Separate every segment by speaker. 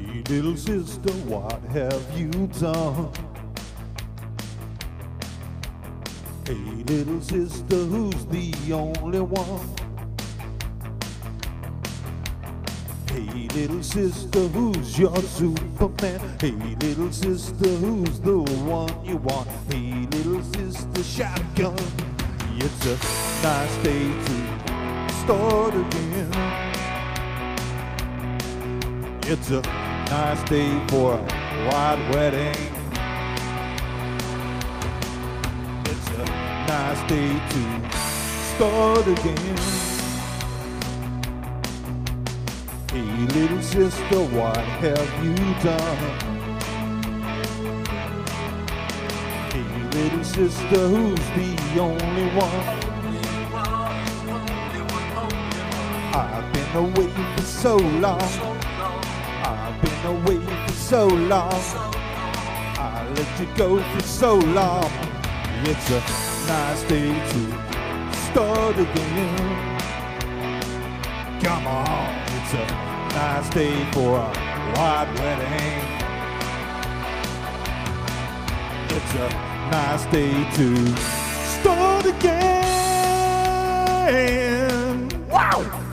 Speaker 1: little sister, what have you done? Hey, little sister, who's the only one? Hey, little sister, who's your Superman? Hey, little sister, who's the one you want? Hey, little sister, shotgun. It's a nice day to start again. It's a nice day for a white wedding. It's a nice day to start again. Hey, little sister, what have you done? Hey, little sister, who's the only one? I've been away for so long. Away for so long. I let you go for so long. It's a nice day to start again. Come on, it's a nice day for a white wedding. It's a nice day to start again. Wow!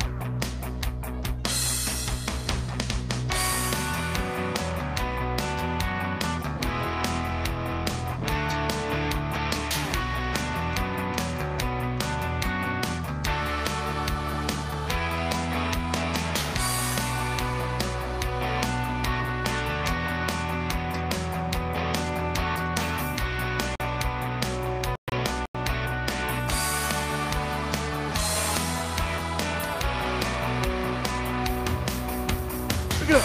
Speaker 1: Up.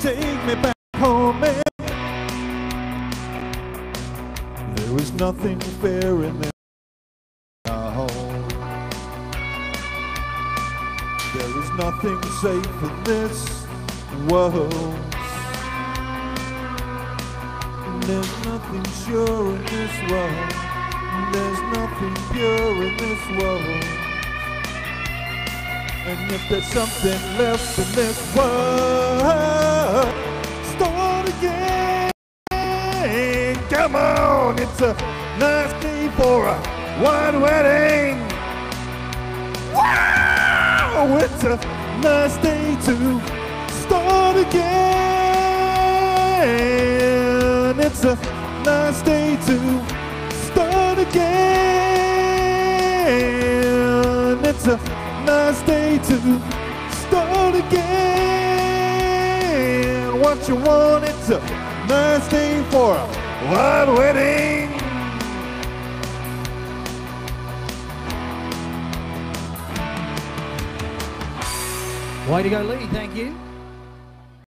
Speaker 1: Take me back home, man. There is nothing fair in this home. There is nothing safe in this world. There's nothing sure in this world. There's nothing pure in this world. And if there's something left in this world, start again. Come on, it's a nice day for a white wedding. Wow, it's a nice day to start again. It's a nice day to start again. It's a nice day to start again. What you want, it's a nice day for a white wedding.
Speaker 2: Way to go, Lee. Thank you.